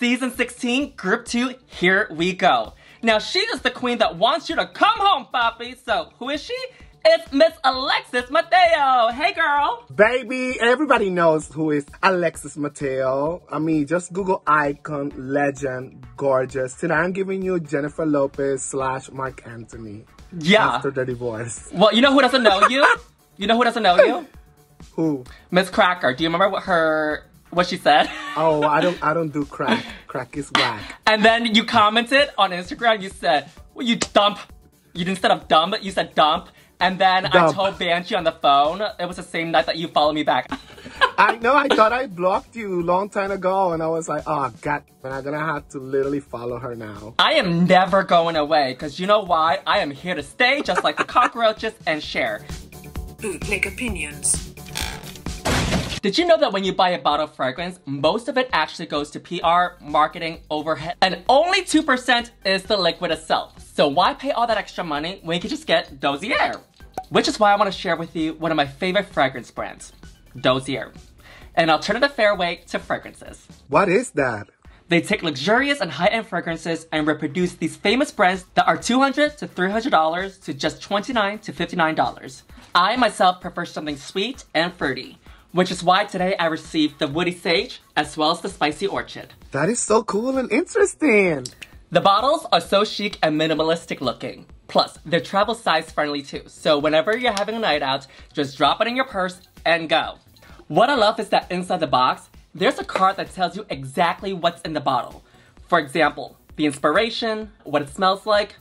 Season 16, Group 2, here we go. Now, she is the queen that wants you to come home, Papi. So, who is she? It's Miss Alexis Mateo. Hey, girl. Baby, everybody knows who is Alexis Mateo. I mean, just Google icon, legend, gorgeous. Today I'm giving you Jennifer Lopez slash Marc Anthony. Yeah. After the divorce. Well, you know who doesn't know you? you know who doesn't know you? Who? Miz Cracker. Do you remember what her what she said? Oh, I don't I don't do crack. Crack is whack. And then you commented on Instagram, you said, well, you dump. You instead of dump, you said dump. And then I told Banshee on the phone, it was the same night that you followed me back. I know I thought I blocked you long time ago and I was like, oh god, but I'm gonna have to literally follow her now. I am never going away, because you know why? I am here to stay, just like the cockroaches, and Cher. Bootleg opinions. Did you know that when you buy a bottle of fragrance, most of it actually goes to PR, marketing, overhead, and only 2% is the liquid itself. So why pay all that extra money when you can just get Dossier? Which is why I want to share with you one of my favorite fragrance brands, Dossier. An alternative fairway to fragrances. What is that? They take luxurious and high-end fragrances and reproduce these famous brands that are $200 to $300 to just $29 to $59. I myself prefer something sweet and fruity, which is why today I received the Woody Sage as well as the Spicy Orchid. That is so cool and interesting. The bottles are so chic and minimalistic looking. Plus, they're travel size friendly too, so whenever you're having a night out, just drop it in your purse and go. What I love is that inside the box, there's a card that tells you exactly what's in the bottle. For example, the inspiration, what it smells like.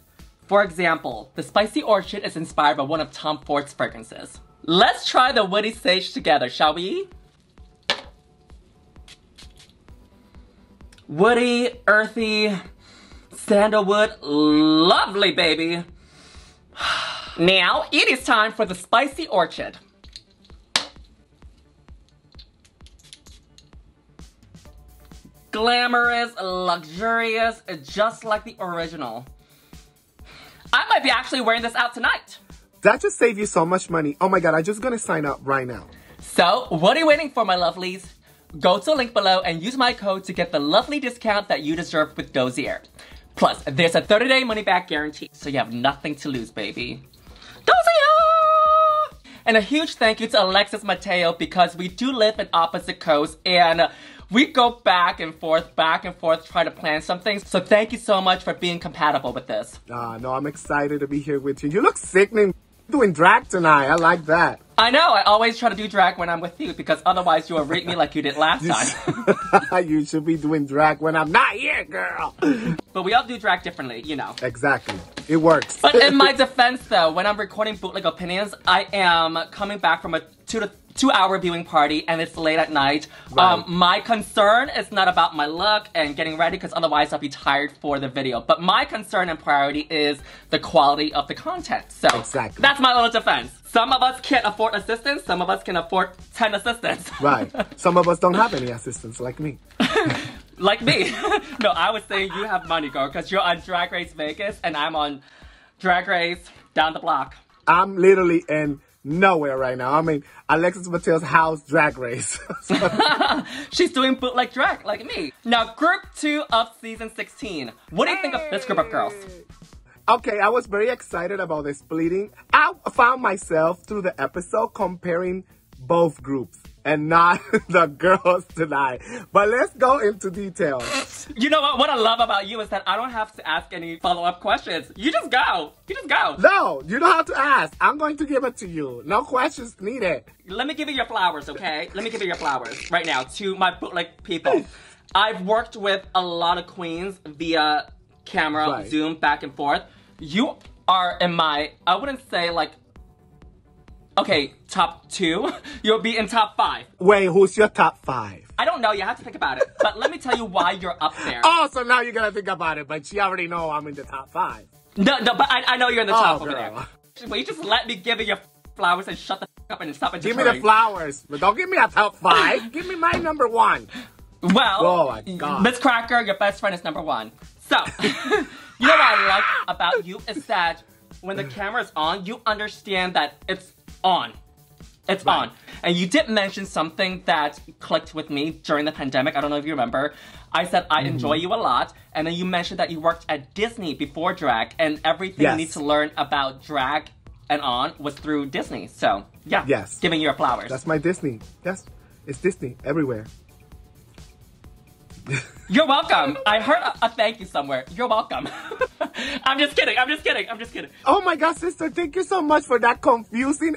For example, the Spicy Orchid is inspired by one of Tom Ford's fragrances. Let's try the Woody Sage together, shall we? Woody, earthy, sandalwood, lovely baby. Now, it is time for the Spicy Orchid. Glamorous, luxurious, just like the original. I might be actually wearing this out tonight. That just saved you so much money. Oh my god, I'm just gonna sign up right now. So, what are you waiting for, my lovelies? Go to the link below and use my code to get the lovely discount that you deserve with Dossier. Plus, there's a 30-day money-back guarantee, so you have nothing to lose, baby. Dossier! And a huge thank you to Alexis Mateo because we do live in opposite coasts and we go back and forth, back and forth, try to plan something. So thank you so much for being compatible with this. Ah, no, I'm excited to be here with you. You look sickening doing drag tonight. I like that. I know, I always try to do drag when I'm with you because otherwise you will rate me like you did last time. you should be doing drag when I'm not here, girl. but we all do drag differently, you know. Exactly. It works. But in my defense though, when I'm recording Bootleg Opinions, I am coming back from a two to two hour viewing party and it's late at night. Right. Um, my concern is not about my look and getting ready because otherwise I'll be tired for the video. But my concern and priority is the quality of the content. So Exactly. that's my little defense. Some of us can't afford assistants, some of us can afford 10 assistants. right. Some of us don't have any assistants like me. like me. no, I would say you have money, girl, because you're on Drag Race Vegas and I'm on Drag Race down the block. I'm literally in nowhere right now. I mean, Alexis Mateo's house drag race. She's doing bootleg drag like me. Now, group two of season 16. What do you think of this group of girls? okay, I was very excited about the splitting. I found myself through the episode comparing both groups and not the girls tonight. But let's go into details. You know what? What I love about you is that I don't have to ask any follow-up questions. You just go. You just go. No, you don't have to ask. I'm going to give it to you. No questions needed. Let me give you your flowers, okay? Let me give you your flowers right now to my bootleg people. I've worked with a lot of queens via camera, Right. Zoom, back and forth. You are in my, I wouldn't say like, okay, top two. You'll be in top five. Wait, who's your top five? I don't know, you have to think about it. But let me tell you why you're up there. Oh, so now you're gonna think about it, but she already know I'm in the top five. No, no, but I, I know you're in the oh, top Oh, over girl. there. Will you just let me give you your flowers and shut the up and stop it. Give me the flowers, but don't give me a top five. give me my number one. Well, Oh my God. Miz Cracker, your best friend is number one. So, you know what I like about you is that when the camera is on, you understand that it's on. It's Right. on. And you did mention something that clicked with me during the pandemic. I don't know if you remember. I said I Mm-hmm. enjoy you a lot, and then you mentioned that you worked at Disney before drag, and everything you need to learn about drag and on was through Disney. So yeah, Yes. giving you your flowers. That's my Disney. Yes, it's Disney everywhere. You're welcome. I heard a, a thank you somewhere. You're welcome. I'm just kidding. I'm just kidding. I'm just kidding. Oh my God, sister, thank you so much for that confusing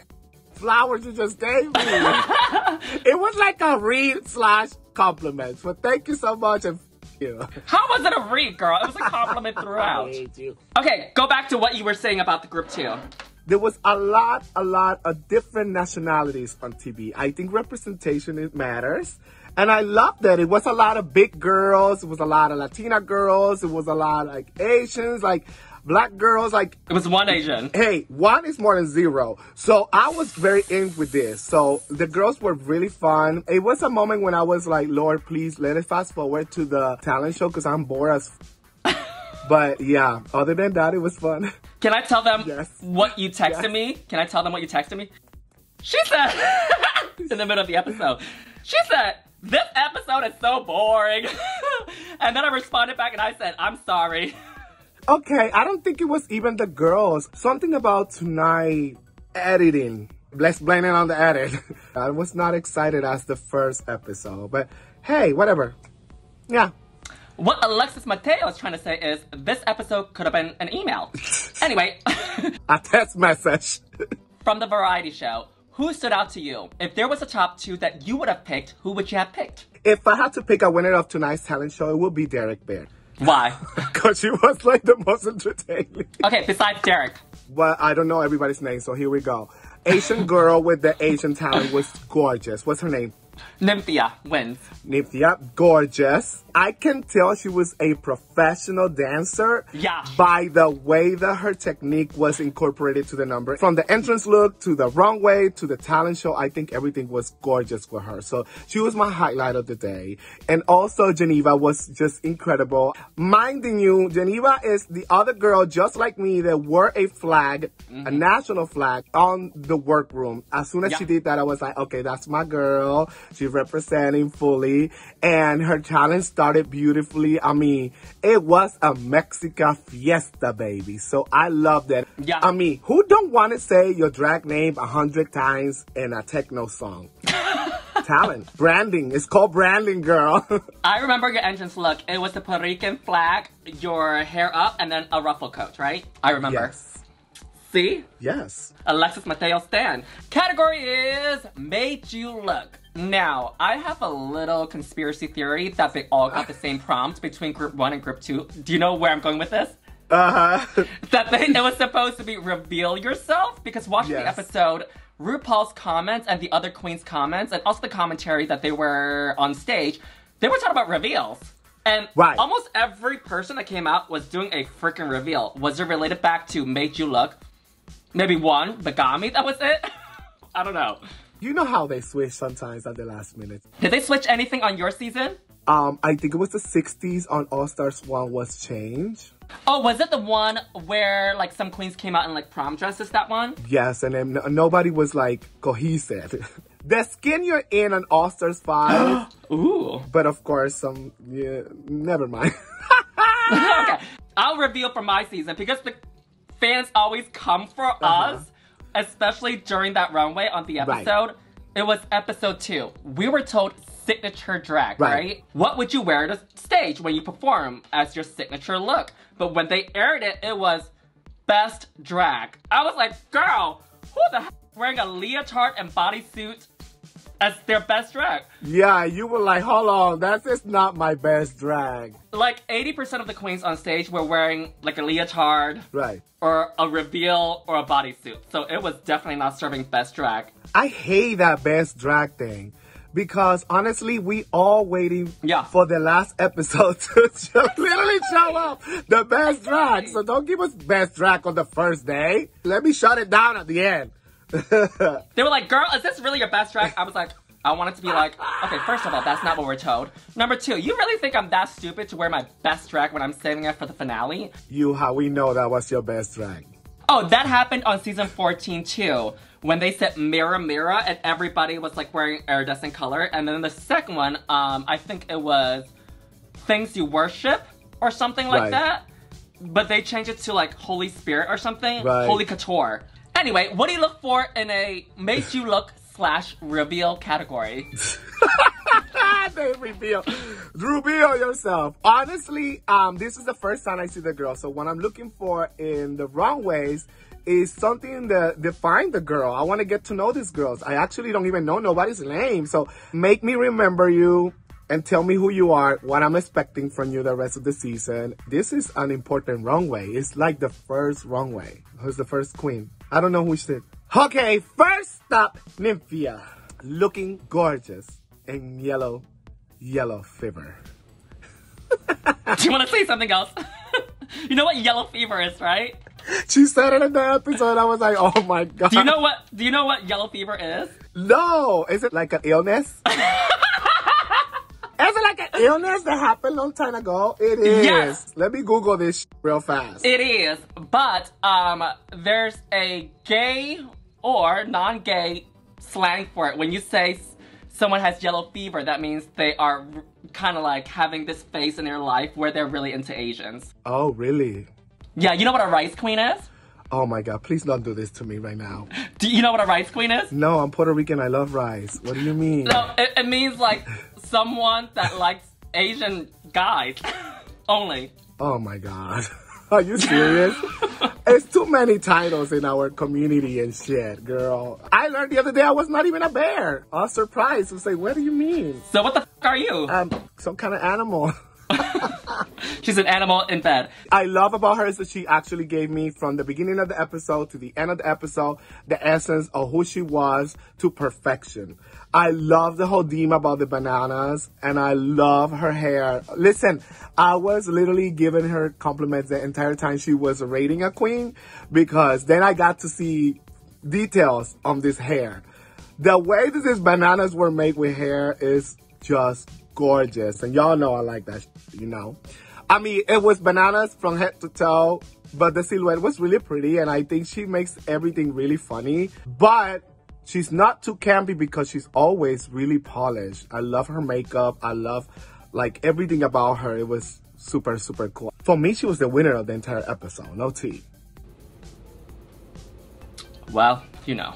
flowers you just gave me. it was like a read slash compliment. but thank you so much and you. How was it a read, girl? It was a compliment throughout. hate you. Okay, go back to what you were saying about the group two. There was a lot, a lot of different nationalities on TV. I think representation it matters. And I loved that. It was a lot of big girls. It was a lot of Latina girls. It was a lot like Asians, like black girls, like It was one Asian. hey, one is more than zero. So I was very in with this. So the girls were really fun. It was a moment when I was like, Lord, please let us fast forward to the talent show because I'm bored as. but yeah, other than that, it was fun. Can I tell them Yes. what you texted Yes. me? Can I tell them what you texted me? She said, in the middle of the episode, she said, this episode is so boring. and then I responded back and I said, I'm sorry. Okay, I don't think it was even the girls. Something about tonight editing. Let's blame it on the edit. I was not excited as the first episode, but hey, whatever. Yeah. What Alexis Mateo is trying to say is this episode could have been an email. anyway, A text message. from the variety show, who stood out to you? If there was a top two that you would have picked, who would you have picked? if I had to pick a winner of tonight's talent show, it would be Derek Bear. Why? Because she was like the most entertaining. Okay, besides Derek. Well, I don't know everybody's name, so here we go. Asian girl with the Asian talent was gorgeous. What's her name? Nymphia Wind. Nymphia, gorgeous. I can tell she was a professional dancer Yeah. by the way that her technique was incorporated to the number. From the entrance look to the runway to the talent show, I think everything was gorgeous for her. So she was my highlight of the day. And also Geneva was just incredible. Minding you, Geneva is the other girl just like me that wore a flag, a mm-hmm. national flag on the workroom. As soon as Yeah. she did that, I was like, okay, that's my girl. She's representing fully. And her talent started beautifully. I mean, it was a Mexica fiesta, baby. So I love that. Yeah. I mean, who don't want to say your drag name a hundred times in a techno song? talent. Branding. It's called branding, girl. I remember your entrance look. It was the Puerto Rican flag, your hair up, and then a ruffle coat, right? I remember. yes. See? Yes. Alexis Mateo Stan. Category is Made You Look. Now, I have a little conspiracy theory that they all got the same prompt between group one and group two. Do you know where I'm going with this? Uh-huh. That they, it was supposed to be reveal yourself because watching the episode, RuPaul's comments and the other queens' comments, and also the commentary that they were on stage, they were talking about reveals. And Right. almost every person that came out was doing a freaking reveal. Was it related back to Made You Look? Maybe one, Megami, that was it? I don't know. You know how they switch sometimes at the last minute. Did they switch anything on your season? Um, I think it was the 60s on All Stars 1 was changed. Oh, was it the one where like some queens came out in like prom dresses? That one? Yes, and then nobody was like cohesive. the skin you're in on All Stars 5, Ooh. but of course, some, yeah, never mind. okay, I'll reveal for my season because the fans always come for Uh-huh. us, especially during that runway on the episode. It was episode two. We were told signature drag, Right. right. What would you wear to stage when you perform as your signature look? But when they aired it, it was best drag. I was like, girl, who the is wearing a leotard and bodysuit as their best drag? yeah, you were like, hold on, that's just not my best drag. Like 80% of the queens on stage were wearing like a leotard Right. or a reveal or a bodysuit. So it was definitely not serving best drag. I hate that best drag thing. Because honestly, we all waiting Yeah. for the last episode to literally show up the best drag. So don't give us best drag on the first day. Let me shut it down at the end. They were like, girl, is this really your best drag? I was like, I wanted to be like, okay, first of all, that's not what we're told. Number two, you really think I'm that stupid to wear my best drag when I'm saving it for the finale? you, how we know that was your best drag. Oh, that happened on season 14 too. When they said mirror mirror and everybody was like wearing iridescent color. And then the second one, um, I think it was things you worship or something like Right. that. But they changed it to like Holy Spirit or something. Right. Holy Couture. Anyway, what do you look for in a makes you look slash reveal category? they reveal. Reveal yourself. Honestly, um, this is the first time I see the girl. So what I'm looking for in the wrong ways is something that define the girl. I want to get to know these girls. I actually don't even know nobody's name. So make me remember you and tell me who you are, what I'm expecting from you the rest of the season. This is an important wrong way. It's like the first wrong way. Who's the first queen? I don't know who she did. Okay, first up, Nymphia. Looking gorgeous in yellow, yellow fever. do you want to say something else? you know what yellow fever is, right? She said it in the episode. I was like, oh my god. Do you know what? Do you know what yellow fever is? No. Is it like an illness? Is it like an illness that happened long time ago? It is. Yes. Let me Google this real fast. It is, but um, there's a gay or non-gay slang for it. When you say someone has yellow fever, that means they are kind of like having this phase in their life where they're really into Asians. oh, really? Yeah, you know what a rice queen is? Oh my god, please don't do this to me right now. Do you know what a rice queen is? No, I'm Puerto Rican. I love rice. What do you mean? No, it, it means like someone that likes Asian guys only. Oh my god. Are you serious? it's too many titles in our community and shit, girl. I learned the other day I was not even a bear. I was surprised to say, what do you mean? So what the f- are you? Um, some kind of animal. She's an animal in bed. I love about her is that she actually gave me from the beginning of the episode to the end of the episode the essence of who she was to perfection. I love the whole theme about the bananas and I love her hair. Listen, I was literally giving her compliments the entire time she was rating a queen because then I got to see details on this hair. The way that these bananas were made with hair is just gorgeous. And y'all know I like that, you know. I mean, it was bananas from head to toe, but the silhouette was really pretty. And I think she makes everything really funny. But she's not too campy because she's always really polished. I love her makeup. I love like everything about her. It was super, super cool. For me, she was the winner of the entire episode. No tea. Well, you know.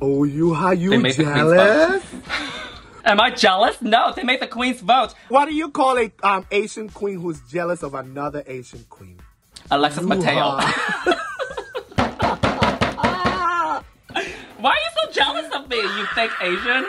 Oh, you, how you They made the queen's jealous? Am I jealous? No, they made the queen's vote. What do you call a um, Asian queen who's jealous of another Asian queen? Alexis Mateo. Why are you so jealous of me, you fake Asian?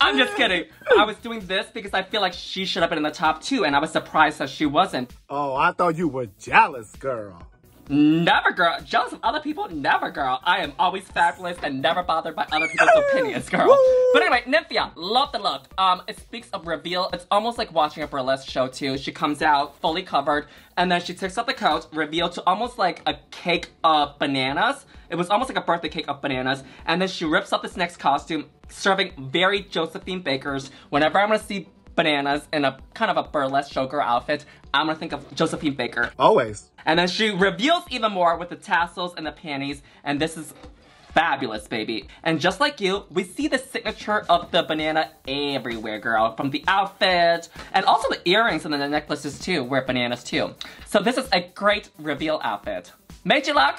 I'm just kidding. I was doing this because I feel like she should have been in the top two, and I was surprised that she wasn't. oh, I thought you were jealous, girl. Never, girl. Jealous of other people? Never, girl. I am always fabulous and never bothered by other people's opinions, girl. Woo! But anyway, Nymphia, love the look. Um, it speaks of reveal. It's almost like watching a burlesque show too. She comes out fully covered, and then she takes off the coat, revealed to almost like a cake of bananas. It was almost like a birthday cake of bananas, and then she rips up this next costume, serving very Josephine Bakers. Whenever I'm gonna see bananas in a kind of a burlesque showgirl outfit, I'm gonna think of Josephine Baker. Always. And then she reveals even more with the tassels and the panties, and this is fabulous, baby. And just like you, we see the signature of the banana everywhere, girl. From the outfit, and also the earrings and the necklaces too, wear bananas too. So this is a great reveal outfit. You look?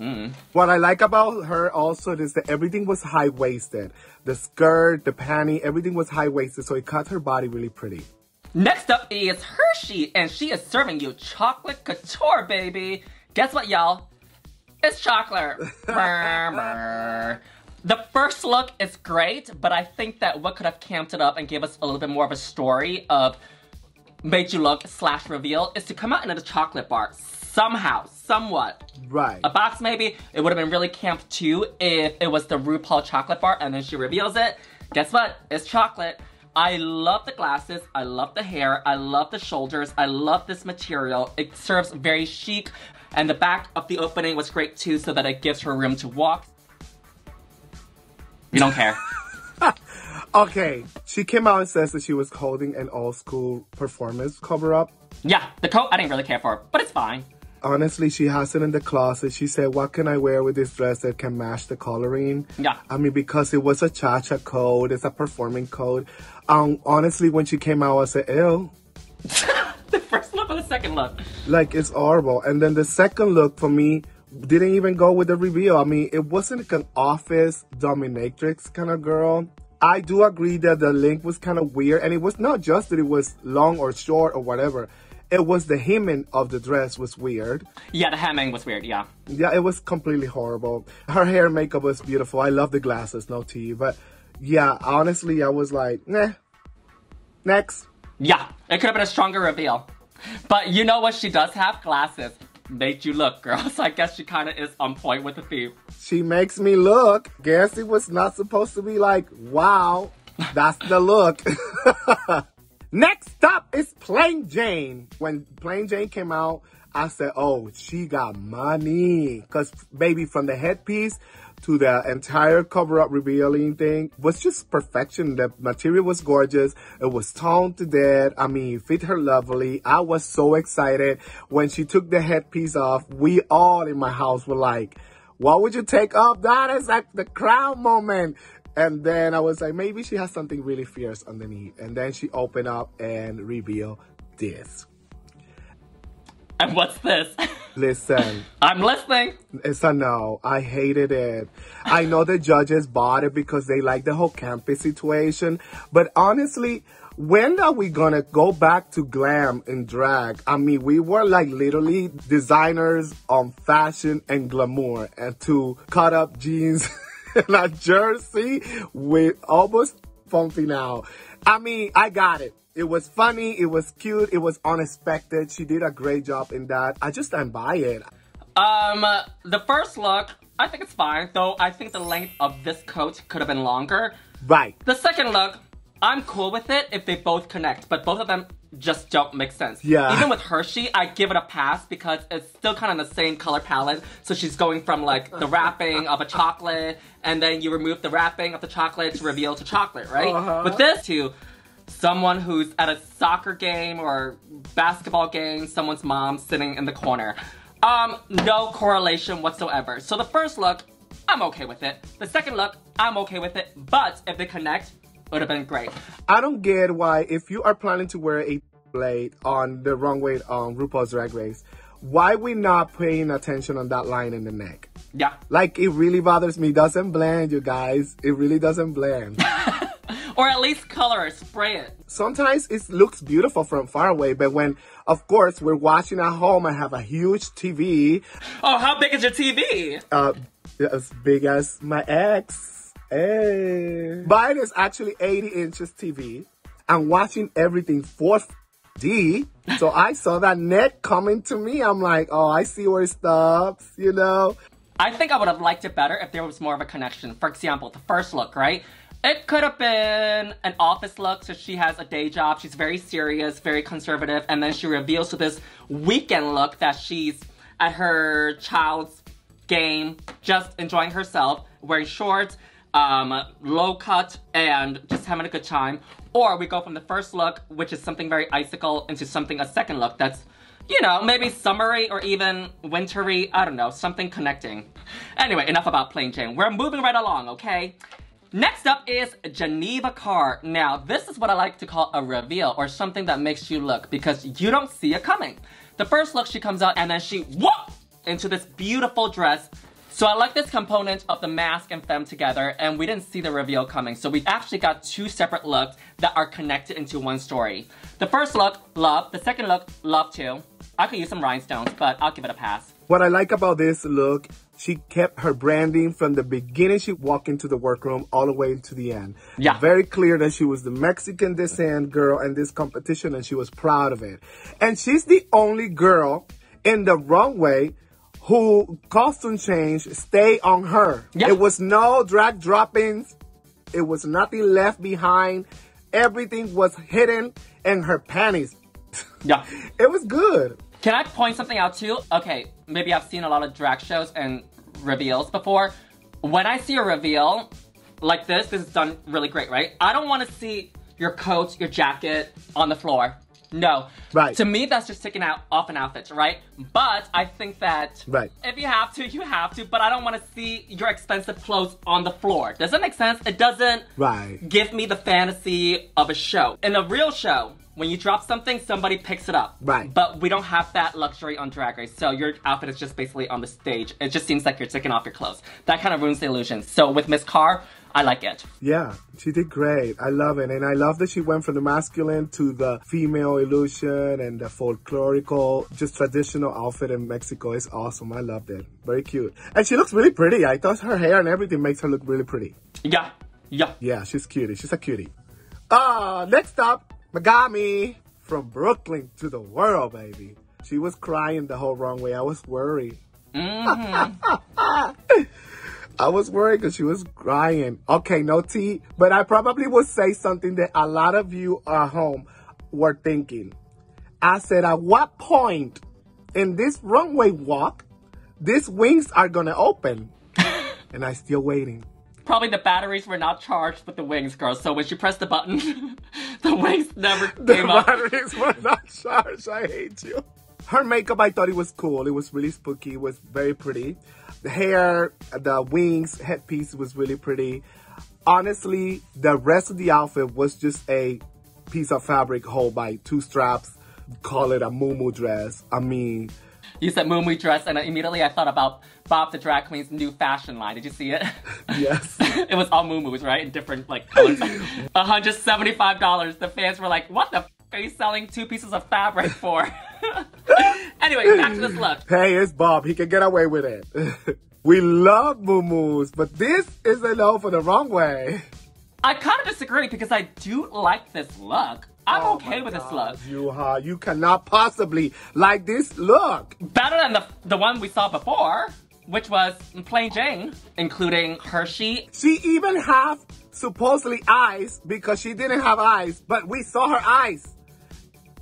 Mm. What I like about her also is that everything was high waisted. The skirt, the panty, everything was high waisted, so it cut her body really pretty. Next up is Hershii, and she is serving you chocolate couture, baby. Guess what, y'all? It's chocolate. The first look is great, but I think that what could have camped it up and gave us a little bit more of a story of made you look slash reveal is to come out in a chocolate bar somehow, somewhat. Right. A box maybe. It would have been really camp too if it was the RuPaul chocolate bar and then she reveals it. Guess what? It's chocolate. I love the glasses. I love the hair. I love the shoulders. I love this material. It serves very chic. And the back of the opening was great too so that it gives her room to walk. You don't care. Okay, she came out and says that she was holding an old school performance cover up. yeah, the coat I didn't really care for, but it's fine. Honestly, she has it in the closet. She said, What can I wear with this dress that can match the coloring? Yeah. I mean, because it was a cha cha code, it's a performing code. Um, honestly, when she came out, I said, Ew. second look? Like it's horrible. And then the second look for me didn't even go with the reveal. I mean, it wasn't like an office dominatrix kind of girl. I do agree that the link was kind of weird, and it was not just that it was long or short or whatever. It was the hemming of the dress was weird. Yeah, the hemming was weird. Yeah. Yeah, it was completely horrible. Her hair and makeup was beautiful. I love the glasses, no tea. But yeah, honestly, I was like, nah. Next. Yeah, it could have been a stronger reveal. But you know what? She does have glasses. Made you look, girl. So I guess she kind of is on point with the theme. She makes me look. Guess it was not supposed to be like, wow, that's the look. Next up is Plane Jane. When Plane Jane came out, I said, oh, she got money. Cause baby, from the headpiece to the entire cover up revealing thing was just perfection. The material was gorgeous. It was toned to death. I mean, fit her lovely. I was so excited when she took the headpiece off. We all in my house were like, what would you take off? That is like the crown moment. And then I was like, maybe she has something really fierce underneath. And then she opened up and revealed this. And what's this? Listen. I'm listening. It's a no. I hated it. I know the judges bought it because they like the whole campus situation. But honestly, when are we gonna go back to glam and drag? I mean, we were like literally designers on fashion and glamour and to cut up jeans and a jersey with almost funky now. I mean, I got it. It was funny, it was cute, it was unexpected. She did a great job in that. I just didn't buy it. Um, the first look, I think it's fine, though I think the length of this coat could have been longer. Right. The second look, I'm cool with it if they both connect, but both of them just don't make sense. Yeah. Even with Hershii, I give it a pass because it's still kind of the same color palette. So she's going from like the wrapping of a chocolate, and then you remove the wrapping of the chocolate to reveal to chocolate, right? Uh-huh. With this, to someone who's at a soccer game or basketball game, someone's mom sitting in the corner. Um, no correlation whatsoever. So the first look, I'm okay with it. The second look, I'm okay with it. But if they connect, it would have been great. I don't get why, if you are planning to wear a blade on the wrong way on RuPaul's Drag Race, why we not paying attention on that line in the neck? Yeah. Like, it really bothers me. Doesn't blend, you guys. It really doesn't blend. Or at least color it, spray it. Sometimes it looks beautiful from far away, but when, of course, we're watching at home and have a huge TV, Oh, how big is your TV? uh, as big as my ex. Hey. Mine is actually 80 inches TV. I'm watching everything 4D. So I saw that net coming to me. I'm like, oh, I see where it stops, you know? I think I would have liked it better if there was more of a connection. For example, the first look, right? It could have been an office look, so she has a day job, she's very serious, very conservative, and then she reveals to this weekend look that she's at her child's game, just enjoying herself, wearing shorts, um, low cut, and just having a good time. Or we go from the first look, which is something very icicle, into something, a second look that's you know, maybe summery or even wintry, I don't know, something connecting. Anyway, enough about Plane Jane. We're moving right along, okay? Next up is Geneva Karr. Now, this is what I like to call a reveal or something that makes you look because you don't see it coming. The first look, she comes out and then she whoop into this beautiful dress. So I like this component of the mask and femme together and we didn't see the reveal coming. So we actually got two separate looks that are connected into one story. The first look, love. The second look, love too. I could use some rhinestones, but I'll give it a pass. What I like about this look, she kept her branding from the beginning she walked into the workroom all the way to the end. Yeah. Very clear that she was the Mexican descent girl in this competition and she was proud of it. And she's the only girl in the runway who costume change stay on her. Yeah. It was no drag droppings. It was nothing left behind. Everything was hidden in her panties. Yeah. It was good. Can I point something out too? Okay, maybe I've seen a lot of drag shows and reveals before. When I see a reveal like this, this is done really great, right? I don't want to see your coat, your jacket on the floor. No. Right. To me, that's just taking out off an outfit, right? But I think that Right. if you have to, you have to. But I don't want to see your expensive clothes on the floor. Does that make sense? It doesn't Right. give me the fantasy of a show. In a real show, when you drop something, somebody picks it up. Right. But we don't have that luxury on Drag Race, so your outfit is just basically on the stage. It just seems like you're taking off your clothes. That kind of ruins the illusion. So with Miss Karr, I like it. Yeah, she did great. I love it. And I love that she went from the masculine to the female illusion and the folklorical, just traditional outfit in Mexico. It's awesome. I loved it. Very cute. And she looks really pretty. I thought her hair and everything makes her look really pretty. Yeah. Yeah. Yeah, she's cutie. She's a cutie. Uh, next up, Megami from Brooklyn to the world, baby. She was crying the whole wrong way. I was worried. I was worried because she was crying. Okay, no tea, but I probably would say something that a lot of you at home were thinking. I said, at what point in this runway walk, these wings are gonna open? and I'm still waiting. Probably the batteries were not charged with the wings, girl. So when she pressed the button, the wings never The came up. The batteries were not charged. I hate you. Her makeup, I thought it was cool. It was really spooky. It was very pretty. The hair, the wings, headpiece was really pretty. Honestly, the rest of the outfit was just a piece of fabric held by two straps. Call it a muumuu dress. I mean, You said Moo dress, and immediately I thought about Bob the Drag Queen's new fashion line. Did you see it? yes. it was all Moo right? In different like colors. $175. The fans were like, what the f- are you selling two pieces of fabric for? anyway, back to this look. hey, it's Bob. He can get away with it. we love muumuus, but this is a no for the wrong way. I kind of disagree because I do like this look. I'm Oh okay with this God, look. You, uh, you cannot possibly like this look. Better than the, the one we saw before, which was Plane Jane, including Hershey. She even have supposedly eyes because she didn't have eyes, but we saw her eyes.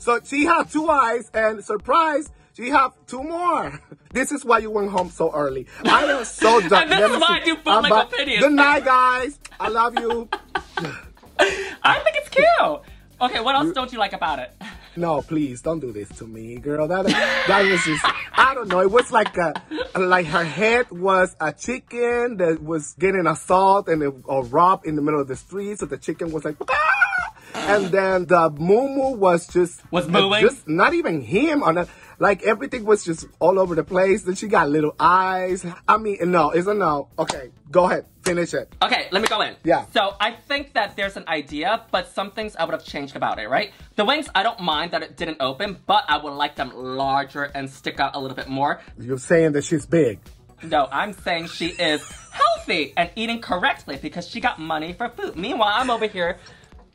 So she had two eyes, and surprise, she have two more. This is why you went home so early. I am so done. And this is why I do I'm back. opinions. Good night, guys. I love you. I think it's cute. Okay, what else don't you like about it? No, please don't do this to me, girl. That that was just I don't know. It was like a like her head was a chicken that was getting assault and it, or robbed in the middle of the street. So the chicken was like, "Ah!" And then the moo was just Was mooing? just not even him on a, like everything was just all over the place. Then she got little eyes. I mean, no, it's a no. Okay, go ahead, finish it. Okay, let me go in. Yeah. So I think that there's an idea, but some things I would have changed about it, right? The wings, I don't mind that it didn't open, but I would like them larger and stick out a little bit more. You're saying that she's big. No, I'm saying she is healthy and eating correctly because she got money for food. Meanwhile, I'm over here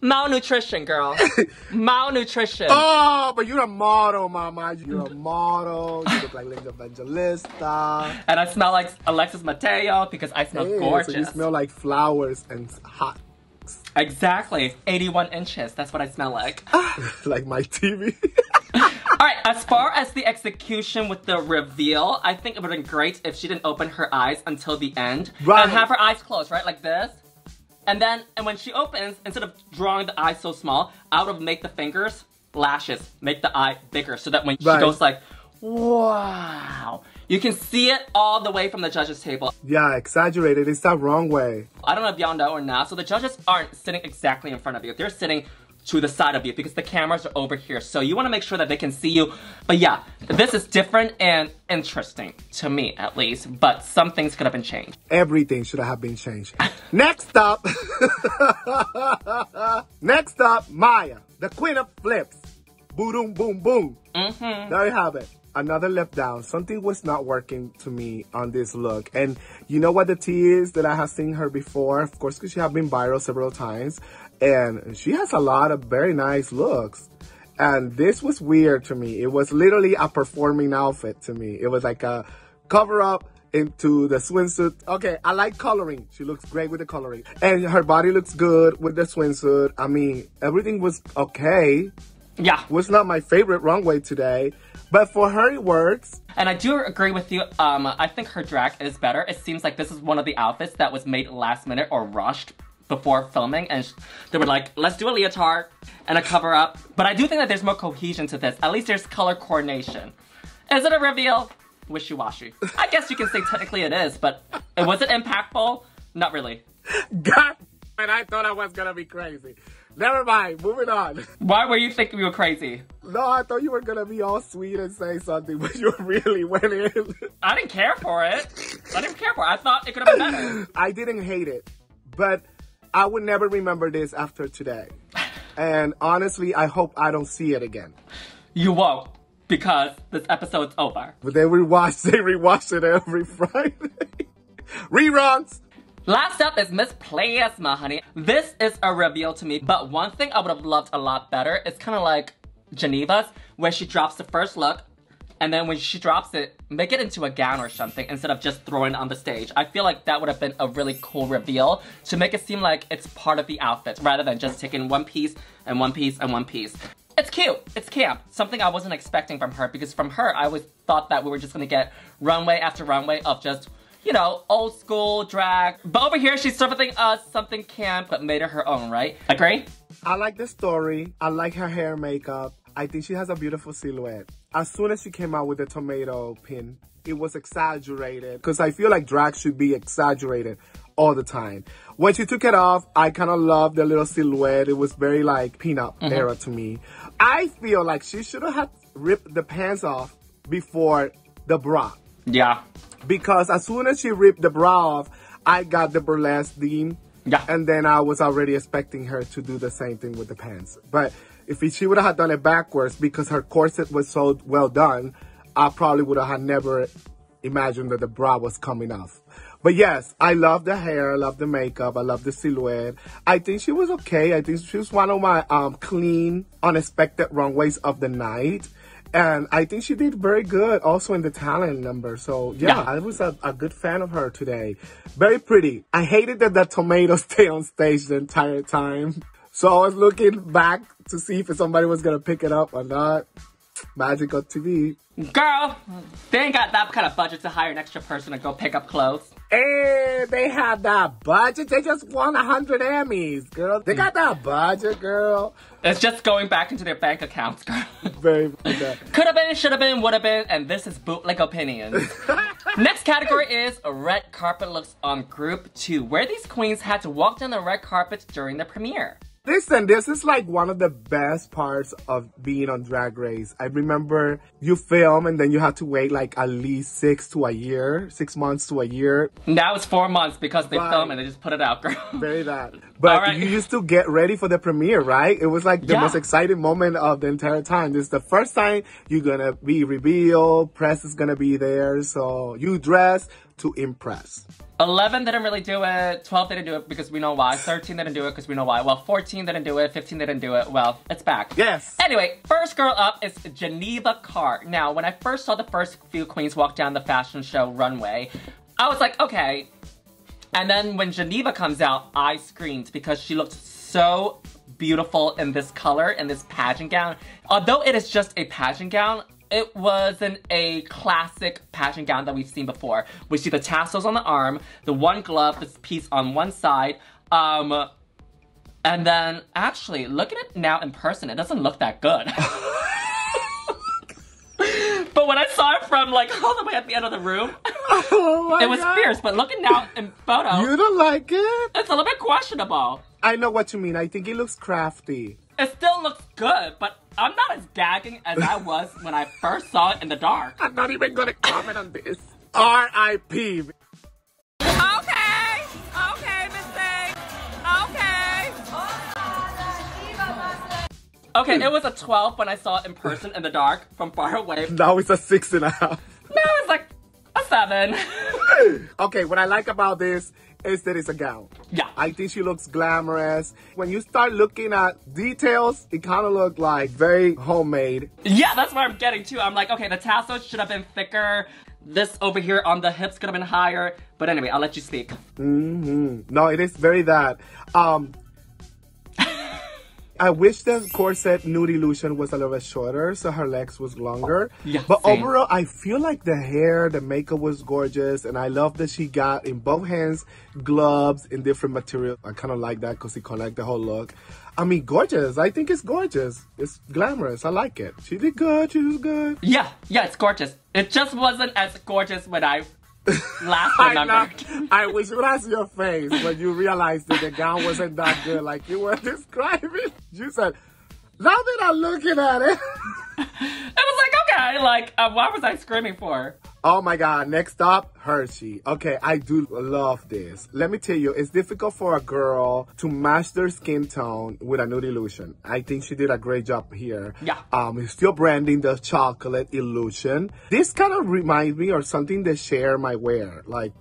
malnutrition, girl. malnutrition. Oh, but you're a model, mama. You're a model. You look like Linda Evangelista. And I smell like Alexis Mateo because I smell Hey, gorgeous. So you smell like flowers and hot, exactly. 81 inches. That's what I smell like. like my TV. All right, as far as the execution with the reveal, I think it would have been great if she didn't open her eyes until the end. Right. And have her eyes closed, right? Like this. And then, and when she opens, instead of drawing the eye so small, I would made the fingers lashes, make the eye bigger, so that when Right. she goes like, wow, you can see it all the way from the judges' table. yeah, exaggerated. It's that wrong way. I don't know if y'all know or not, so the judges aren't sitting exactly in front of you. They're sitting to the side of you because the cameras are over here. So you want to make sure that they can see you. But yeah, this is different and interesting to me at least, but some things could have been changed. Everything should have been changed. Next up, next up, Mhi'ya, the queen of flips. Boom, boom, boom. Mm-hmm. There you have it. Another lip down. Something was not working to me on this look. And you know what the tea is that I have seen her before? Of course, because she has been viral several times. And she has a lot of very nice looks. And this was weird to me. It was literally a performing outfit to me. It was like a cover up into the swimsuit. Okay, I like coloring. She looks great with the coloring. And her body looks good with the swimsuit. I mean, everything was okay. Yeah. Was not my favorite runway today. But for her, it works. And I do agree with you. Um, I think her drag is better. It seems like this is one of the outfits that was made last minute or rushed before filming, and they were like, "Let's do a leotard and a cover up." But I do think that there's more cohesion to this. At least there's color coordination. Is it a reveal? Wishy-washy. I guess you can say technically it is, but it was it impactful? Not really. God, and I thought I was gonna be crazy. Never mind. Moving on. Why were you thinking we were crazy? No, I thought you were gonna be all sweet and say something, but you really went in. I didn't care for it. I didn't care for it. I thought it could have been better. I didn't hate it, but I would never remember this after today. And honestly, I hope I don't see it again. You won't, because this episode's over. But they rewatch, they rewatch it every Friday. Reruns. Last up is Miss Plasma, honey. This is a reveal to me, but one thing I would have loved a lot better is kind of like Geneva's, where she drops the first look, and then when she drops it, make it into a gown or something instead of just throwing it on the stage. I feel like that would have been a really cool reveal to make it seem like it's part of the outfit rather than just taking one piece and one piece and one piece. It's cute. It's camp. Something I wasn't expecting from her because from her, I always thought that we were just gonna get runway after runway of just you know, old school drag. But over here, she's serving us something camp, but made it her own, right? Agree? I like the story. I like her hair makeup. I think she has a beautiful silhouette. As soon as she came out with the tomato pin, it was exaggerated because I feel like drag should be exaggerated all the time. When she took it off, I kind of loved the little silhouette. It was very like peanut mm-hmm. era to me. I feel like she should have ripped the pants off before the bra. Yeah because as soon as she ripped the bra off, I got the burlesque theme. Yeah. And then I was already expecting her to do the same thing with the pants. But if she would have done it backwards because her corset was so well done, I probably would have never imagined that the bra was coming off. But yes, I love the hair, I love the makeup, I love the silhouette. I think she was okay. I think she was one of my um, clean, unexpected runways of the night. And I think she did very good also in the talent number. So yeah, yeah. I was a, a, good fan of her today. Very pretty. I hated that the tomato stayed on stage the entire time. So I was looking back to see if somebody was gonna pick it up or not. Magical TV. Girl, they ain't got that kind of budget to hire an extra person to go pick up clothes. Hey, they have that budget. They just won a hundred Emmys, girl. They got that budget, girl. It's just going back into their bank accounts, girl. Very Could have been, should have been, would have been, and this is bootleg opinions. Next category is red carpet looks on group two, where these queens had to walk down the red carpet during the premiere. Listen, this is like one of the best parts of being on Drag Race. I remember you film and then you have to wait like at least six to a year, six months to a year. Now it's four months because they right. film and they just put it out, girl. Very that. But right. you used to get ready for the premiere, right? It was like the yeah. most exciting moment of the entire time. This is the first time you're gonna be revealed, press is gonna be there, so you dress to impress. 11 didn't really do it, 12 didn't do it because we know why, 13 didn't do it because we know why, well 14 didn't do it, 15 didn't do it, well, it's back. Yes. Anyway, first girl up is Geneva Karr. Now, when I first saw the first few queens walk down the fashion show runway, I was like, okay. And then when Geneva comes out, I screamed because she looked so beautiful in this color, in this pageant gown. Although it is just a pageant gown, it wasn't a classic pageant gown that we've seen before. We see the tassels on the arm, the one glove, this piece on one side, um, and then actually, look at it now in person, it doesn't look that good. but when I saw it from like all the way at the end of the room, oh it was God. fierce. But looking now in photo, you don't like it? It's a little bit questionable. I know what you mean. I think it looks crafty. It still looks good, but I'm not as gagging as I was when I first saw it in the dark. I'm not even gonna comment on this. R.I.P. Okay, okay, Miss Okay. Okay, it was a 12 when I saw it in person in the dark from far away. Now it's a six and a half. Now it's like a seven. okay, what I like about this is that it's a gown. Yeah. I think she looks glamorous. When you start looking at details, it kind of looked like very homemade. Yeah, that's what I'm getting to. I'm like, okay, the tassels should have been thicker. This over here on the hips could have been higher. But anyway, I'll let you speak. Mm-hmm. No, it is very that. Um, I wish the corset nude illusion was a little bit shorter, so her legs was longer. Oh, yeah, but same. overall, I feel like the hair, the makeup was gorgeous, and I love that she got in both hands gloves in different material. I kind of like that because it collect the whole look. I mean, gorgeous. I think it's gorgeous. It's glamorous. I like it. She did good. She was good. Yeah, yeah, it's gorgeous. It just wasn't as gorgeous when I Last I, remembered. know. I wish you would have seen your face when you realized that the gown wasn't that good like you were describing. You said, now that I'm looking at it. It was like, okay, like, uh, what was I screaming for? Oh my god, next up, Hershii. Okay, I do love this. Let me tell you, it's difficult for a girl to match their skin tone with a nude illusion. I think she did a great job here. Yeah. Um, still branding the chocolate illusion. This kind of reminds me of something that Cher might wear. Like,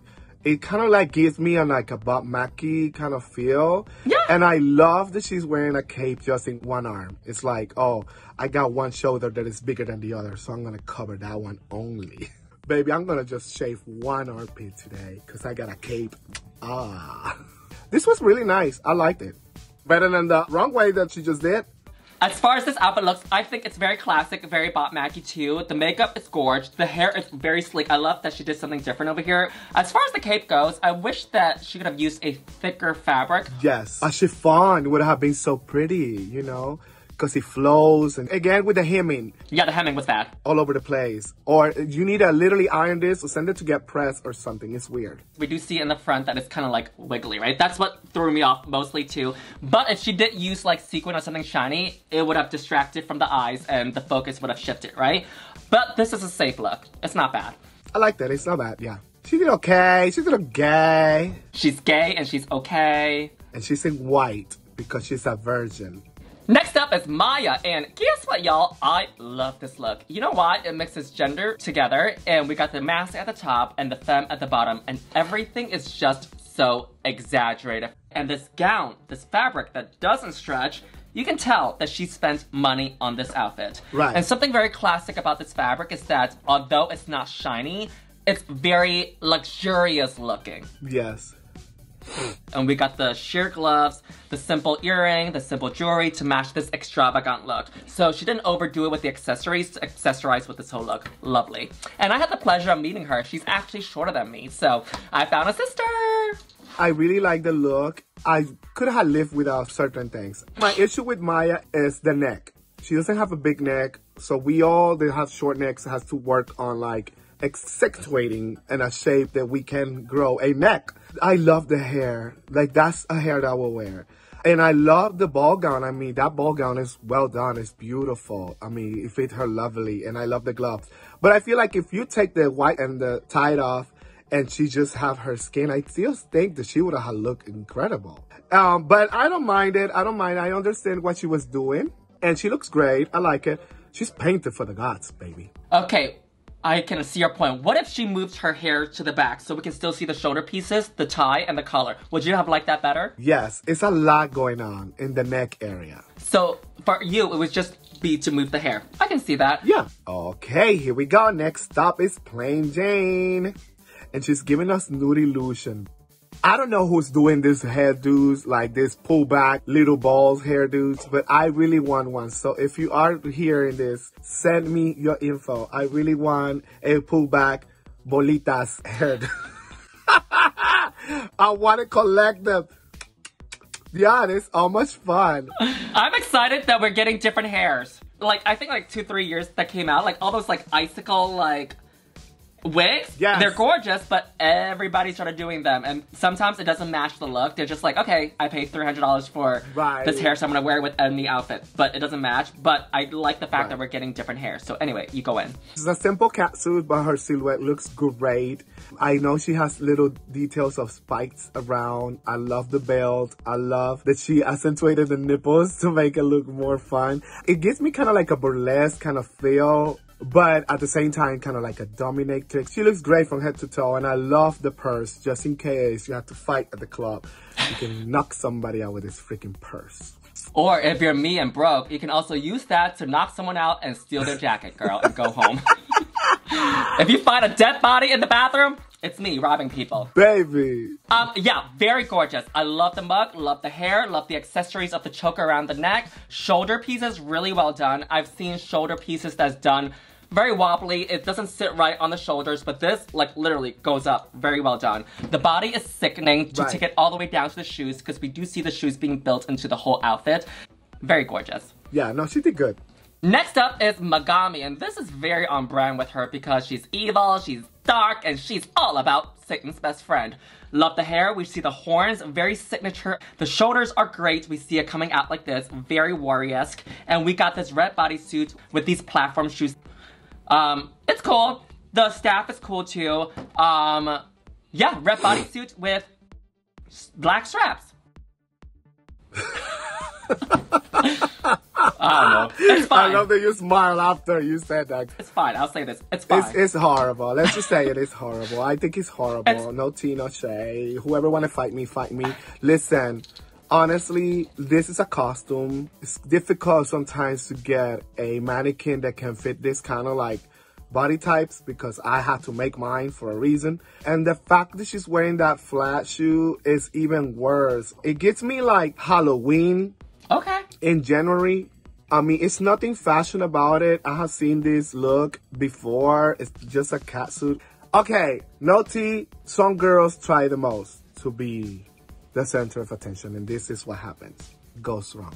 it kind of like gives me a like a Bob Mackie kind of feel. Yeah. And I love that she's wearing a cape just in one arm. It's like, oh, I got one shoulder that is bigger than the other, so I'm gonna cover that one only. Baby, I'm gonna just shave one armpit today because I got a cape. Ah. This was really nice. I liked it. Better than the wrong way that she just did. As far as this outfit looks, I think it's very classic, very Bob Mackie too. The makeup is gorgeous. The hair is very sleek. I love that she did something different over here. As far as the cape goes, I wish that she could have used a thicker fabric. Yes. A chiffon would have been so pretty, you know, because it flows. And again, with the hemming Yeah, the hemming was bad. all over the place. Or you need to literally iron this or send it to get pressed or something. It's weird. We do see in the front that it's kind of like wiggly, right? That's what threw me off mostly too. But if she did use like sequin or something shiny, it would have distracted from the eyes and the focus would have shifted, right? But this is a safe look. It's not bad. I like that. It's not bad. Yeah. She did okay. She did okay. She's gay and she's okay. And she's in white because she's a virgin. Next up is Mhi'ya, and guess what, y'all? I love this look. You know why? It mixes gender together, and we got the mask at the top and the femme at the bottom, and everything is just so exaggerated. And this gown, this fabric that doesn't stretch, you can tell that she spent money on this outfit. Right. And something very classic about this fabric is that although it's not shiny, it's very luxurious looking. Yes. And we got the sheer gloves, the simple earring, the simple jewelry to match this extravagant look. So she didn't overdo it with the accessories to accessorize with this whole look. Lovely. And I had the pleasure of meeting her. She's actually shorter than me, so I found a sister. I really like the look. I could have lived without certain things. My issue with Mhi'ya is the neck. She doesn't have a big neck, so we all that have short necks has to work on like accentuating in a shape that we can grow a neck. I love the hair. Like that's a hair that I will wear. And I love the ball gown. I mean, that ball gown is well done. It's beautiful. I mean, it fit her lovely. And I love the gloves. But I feel like if you take the white and the tied off and she just have her skin, I still think that she would have looked incredible. Um, but I don't mind it. I don't mind. I understand what she was doing. And she looks great. I like it. She's painted for the gods, baby. Okay, I can see your point. What if she moved her hair to the back so we can still see the shoulder pieces, the tie, and the collar? Would you have liked that better? Yes, it's a lot going on in the neck area. So for you, it would just be to move the hair. I can see that. Yeah. Okay, here we go. Next stop is Plane Jane. And she's giving us nude illusion. I don't know who's doing this hairdos, like this pullback little balls hairdos, but I really want one. So if you are hearing this, send me your info. I really want a pullback bolitas hairdo. I want to collect them. Yeah, it's all much fun. I'm excited that we're getting different hairs. Like I think like two, three years that came out, like all those like icicle like wigs. Yes. They're gorgeous, but everybody started doing them. And sometimes it doesn't match the look. They're just like, okay, I paid three hundred dollars for Right. this hair, so I'm gonna wear it with any outfit. But it doesn't match. But I like the fact Right. that we're getting different hair. So anyway, you go in. It's a simple catsuit, but her silhouette looks great. I know she has little details of spikes around. I love the belt. I love that she accentuated the nipples to make it look more fun. It gives me kind of like a burlesque kind of feel, but at the same time, kind of like a dominatrix. She looks great from head to toe, and I love the purse, just in case you have to fight at the club. You can knock somebody out with this freaking purse. Or if you're me and broke, you can also use that to knock someone out and steal their jacket, girl, and go home. if you find a dead body in the bathroom, it's me robbing people. Baby. Um, yeah, very gorgeous. I love the mug, love the hair, love the accessories of the choker around the neck. Shoulder pieces, really well done. I've seen shoulder pieces that's done very wobbly. It doesn't sit right on the shoulders, but this, like, literally goes up. Very well done. The body is sickening to Right. take it all the way down to the shoes, because we do see the shoes being built into the whole outfit. Very gorgeous. Yeah, no, she did good. Next up is Megami, and this is very on brand with her because she's evil, she's dark, and she's all about Satan's best friend. Love the hair, we see the horns, very signature. The shoulders are great, we see it coming out like this, very warrior-esque. And we got this red bodysuit with these platform shoes. Um, it's cool. The staff is cool too. Um, yeah, red bodysuit with black straps. I don't know. It's fine. I love that you smile after you said that. It's fine. I'll say this. It's fine. It's, it's horrible. Let's just say it is horrible. I think it's horrible. It's- no tea, no shade. Whoever want to fight me, fight me. Listen, honestly, this is a costume. It's difficult sometimes to get a mannequin that can fit this kind of like body types because I had to make mine for a reason. And the fact that she's wearing that flat shoe is even worse. It gets me like Halloween okay. in January. I mean, it's nothing fashion about it. I have seen this look before. It's just a cat suit. Okay, no tea. Some girls try the most to be the center of attention, and this is what happens. Goes wrong.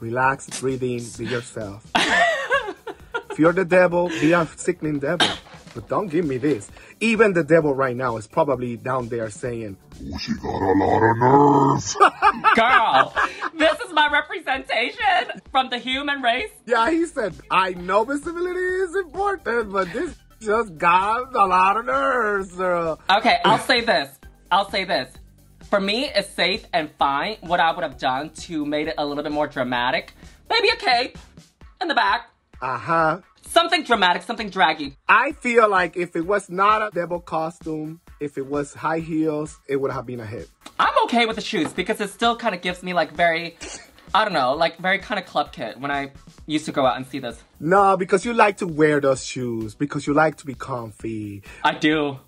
Relax, breathe in, be yourself. if you're the devil, be a sickening devil. But don't give me this. Even the devil right now is probably down there saying, Oh, she got a lot of nerves. Girl, this is my representation from the human race. Yeah, he said, I know visibility is important, but this just got a lot of nerves, girl. Okay, I'll say this. I'll say this. For me, it's safe and fine. What I would have done to made it a little bit more dramatic. Maybe a cape in the back. Uh huh. Something dramatic, something draggy. I feel like if it was not a devil costume, if it was high heels, it would have been a hit. I'm okay with the shoes because it still kind of gives me like very, I don't know, like very kind of club kit when I used to go out and see this. No, because you like to wear those shoes, because you like to be comfy. I do.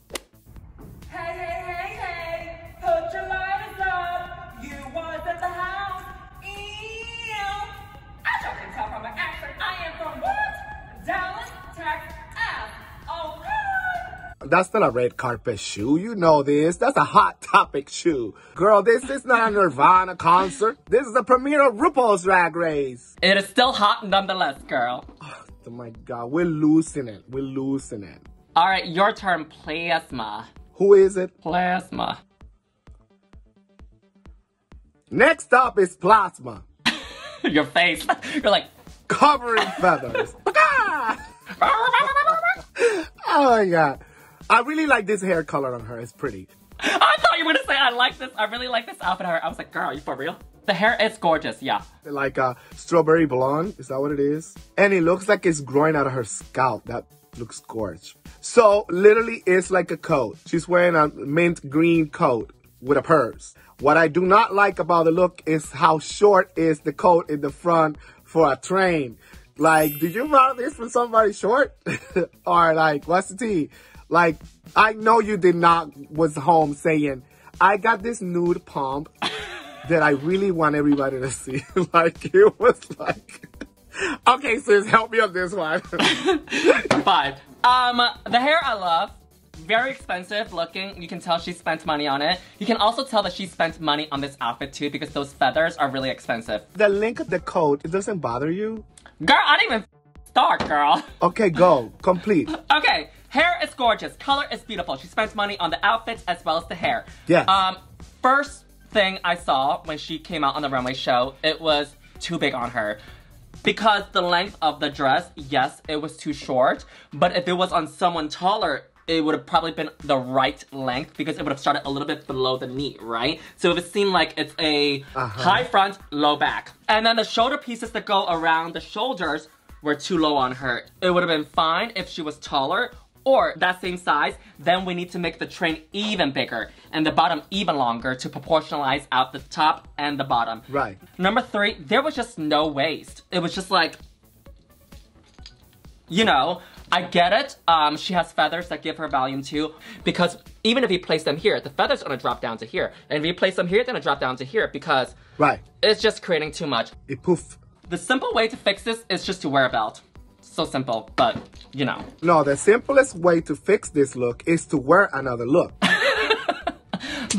That's not a red carpet shoe. You know this. That's a hot topic shoe. Girl, this is not a Nirvana concert. This is the premiere of RuPaul's Drag Race. It is still hot nonetheless, girl. Oh my god, we're losing it. We're losing it. All right, your turn, plasma. Who is it? Plasma. Next up is Plasma. your face. You're like, Covering feathers. oh my god. I really like this hair color on her. It's pretty. I thought you were gonna say I like this. I really like this outfit. her. I was like, girl, are you for real? The hair is gorgeous, yeah. Like a strawberry blonde. Is that what it is? And it looks like it's growing out of her scalp. That looks gorgeous. So literally it's like a coat. She's wearing a mint green coat with a purse. What I do not like about the look is how short is the coat in the front for a train. Like, did you buy this for somebody short? or like, what's the tea? Like, I know you did not was home saying, I got this nude pump that I really want everybody to see. like, it was like, okay, sis, help me on this one. Five. Um, the hair I love. Very expensive looking. You can tell she spent money on it. You can also tell that she spent money on this outfit too because those feathers are really expensive. the link of the coat, it doesn't bother you? Girl, I didn't even start, girl. Okay, go. Complete. Okay, hair is gorgeous. Color is beautiful. She spends money on the outfits as well as the hair. Yes. Um, first thing I saw when she came out on the runway show, it was too big on her. Because the length of the dress, yes, it was too short. But if it was on someone taller, it would have probably been the right length because it would have started a little bit below the knee, right? So it seemed like it's a high front, low back. And then the shoulder pieces that go around the shoulders were too low on her. It would have been fine if she was taller or that same size, then we need to make the train even bigger and the bottom even longer to proportionalize out the top and the bottom. Right. Number three, there was just no waste. It was just like, you know, I get it. Um, she has feathers that give her volume too, because even if you place them here, the feathers are gonna drop down to here. And if you place them here, they're gonna drop down to here because Right. it's just creating too much. It poof. The simple way to fix this is just to wear a belt. So simple, but you know. No, the simplest way to fix this look is to wear another look.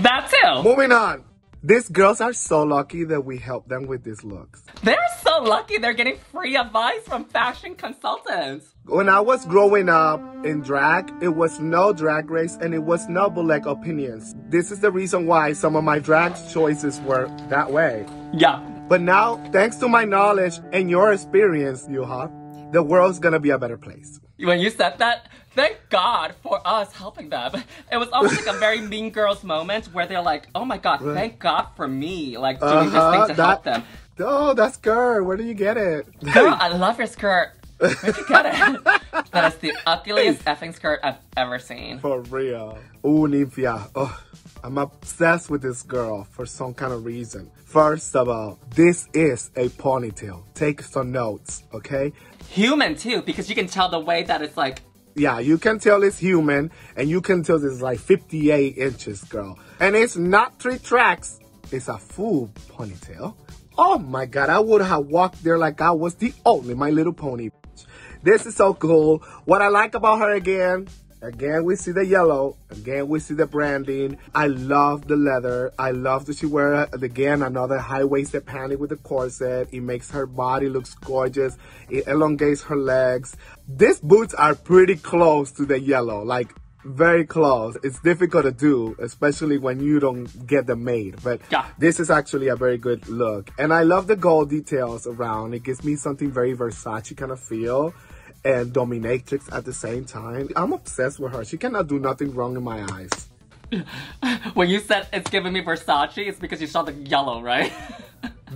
That too! Moving on. These girls are so lucky that we help them with these looks. They're so lucky they're getting free advice from fashion consultants. When I was growing up in drag, it was no drag race and it was no bootleg opinions. This is the reason why some of my drag choices were that way. Yeah. But now, thanks to my knowledge and your experience, Yuhua, the world's gonna be a better place. When you said that, thank God for us helping them. It was almost like a very mean girls moment where they're like, oh my God, thank God for me, like doing this thing uh-huh, to help them. Oh, that skirt, Where do you get it? Girl, I love your skirt. Where'd you get it? that is the ugliest effing skirt I've ever seen. For real. Ooh, Nymphia. Oh, I'm obsessed with this girl for some kind of reason. First of all, this is a ponytail. Take some notes, okay? Human too, because you can tell the way that it's like Yeah, you can tell it's human, and you can tell it's like 58 inches, girl. And it's not three tracks, it's a full ponytail. Oh my god, I would have walked there like I was the only My Little Pony. This is so cool. What I like about her again, again we see the yellow, again we see the branding. I love the leather. I love that she wear again another high-waisted panty with a corset. It makes her body looks gorgeous. It elongates her legs. These boots are pretty close to the yellow, like very close. It's difficult to do, especially when you don't get them made. But Yeah. this is actually a very good look. And I love the gold details around. It gives me something very Versace kind of feel and dominatrix at the same time. I'm obsessed with her. She cannot do nothing wrong in my eyes. when you said it's giving me Versace, it's because you saw the yellow, right?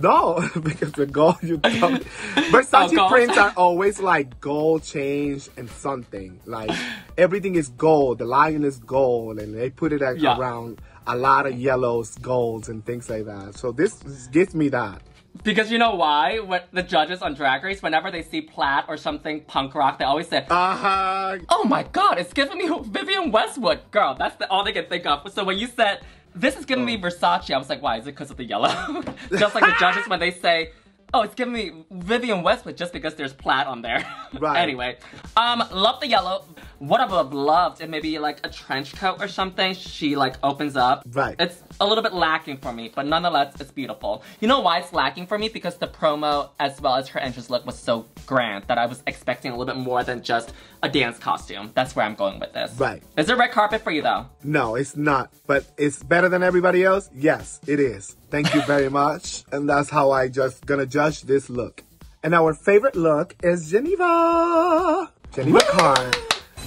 No, because the gold you tell me. Oh, Versace Oh, prints are always like gold change and something. Like everything is gold. The lion is gold, and they put it like, Yeah. around a lot of yellows, golds, and things like that. So this gives me that. because you know why? When the judges on Drag Race, whenever they see plaid or something punk rock, they always say, Uh huh. "Oh my God, it's giving me Vivienne Westwood." Girl, that's the, all they can think of. So when you said this is giving me Oh. Versace, I was like, "Why? Is it because of the yellow?" just like the judges when they say. Oh, it's giving me Vivienne Westwood just because there's plaid on there. Right. anyway, um, love the yellow. What I would have loved, it maybe like a trench coat or something. She like opens up. Right. It's a little bit lacking for me, but nonetheless, it's beautiful. You know why it's lacking for me? Because the promo, as well as her entrance look, was so grand that I was expecting a little bit more than just a dance costume. That's where I'm going with this. Right. Is there red carpet for you though? No, it's not. But it's better than everybody else? Yes, it is. Thank you very much. And that's how I just gonna judge this look. And our favorite look is Geneva. Geneva Karr.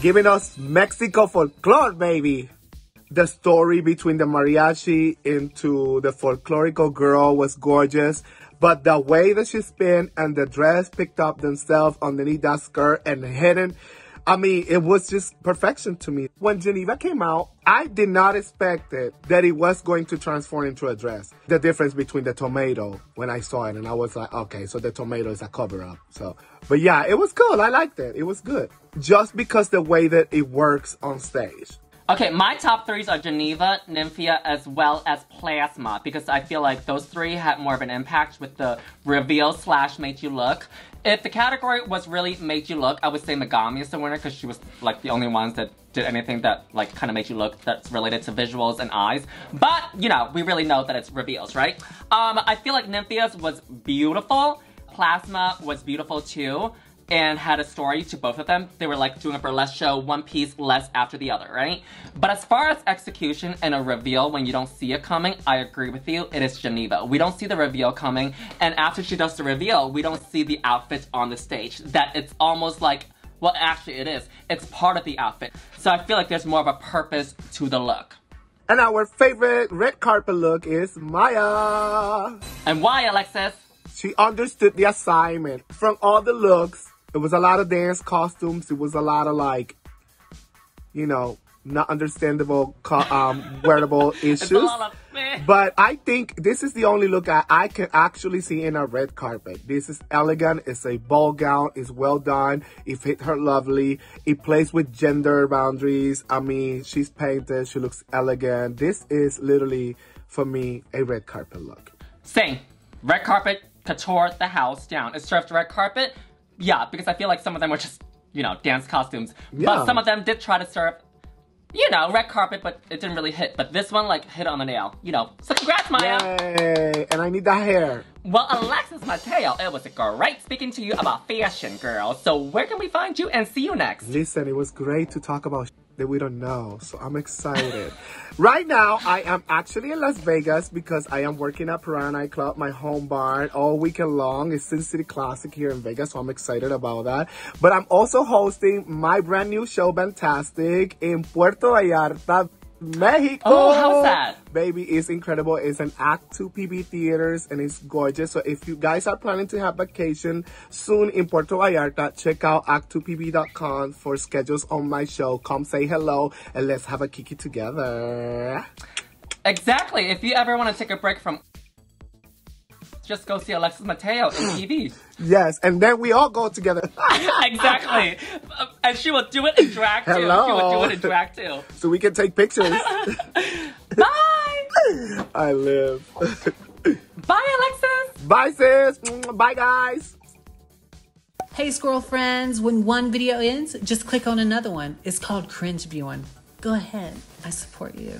Giving us Mexico folklore, baby. The story between the mariachi into the folklorical girl was gorgeous. But the way that she spun and the dress picked up themselves underneath that skirt and hidden, I mean, it was just perfection to me. When Geneva came out, I did not expect it that it was going to transform into a dress. The difference between the tomato when I saw it, and I was like, okay, so the tomato is a cover up. So, but yeah, it was cool. I liked it. It was good. Just because the way that it works on stage. Okay, my top threes are Geneva, Nymphia, as well as Plasma, because I feel like those three had more of an impact with the reveal slash made you look. If the category was really made you look, I would say Megami is the winner because she was like the only ones that did anything that like kind of made you look that's related to visuals and eyes. But you know, we really know that it's reveals, right? Um, I feel like Nymphia's was beautiful. Plasma was beautiful too and had a story to both of them. They were like doing a burlesque show, one piece less after the other, right? But as far as execution and a reveal when you don't see it coming, I agree with you. It is Geneva. We don't see the reveal coming, and after she does the reveal, we don't see the outfit on the stage. That it's almost like well, actually, it is. It's part of the outfit. So I feel like there's more of a purpose to the look. And our favorite red carpet look is Mhi'ya. And why, Alexis? She understood the assignment. From all the looks, it was a lot of dance costumes. It was a lot of like, you know, not understandable, um, wearable issues. But I think this is the only look I, I can actually see in a red carpet. This is elegant. It's a ball gown. It's well done. It fit her lovely. It plays with gender boundaries. I mean, she's painted. She looks elegant. This is literally, for me, a red carpet look. Same. Red carpet, couture the house down. It served red carpet, yeah, because I feel like some of them were just, you know, dance costumes. Yeah. But some of them did try to serve, you know, red carpet, but it didn't really hit. But this one, like, hit on the nail. You know. So congrats, Mhi'ya. Yay! And I need that hair. Well, Alexis Mateo, it was great speaking to you about fashion, girl. So where can we find you and see you next? Listen, it was great to talk about that we don't know, so I'm excited. right now, I am actually in Las Vegas because I am working at Piranha Nightclub, my home bar, all weekend long. It's Sin City Classic here in Vegas, so I'm excited about that. But I'm also hosting my brand new show, Bamtastic, in Puerto Vallarta, Mexico. Oh, how's that? Baby, it's incredible. It's an Act 2 PV theaters and it's gorgeous. So if you guys are planning to have vacation soon in Puerto Vallarta, check out act2pv.com for schedules on my show. Come say hello and let's have a kiki together. Exactly. If you ever want to take a break from just go see Alexis Mateo in TV. Yes, and then we all go together. exactly. And she will do it in drag too. Hello. She will do it in drag too. so we can take pictures. Bye! I live. Bye, Alexis! Bye, sis. Bye, guys. Hey, squirrel friends, when one video ends, just click on another one. It's called cringe viewing. Go ahead, I support you.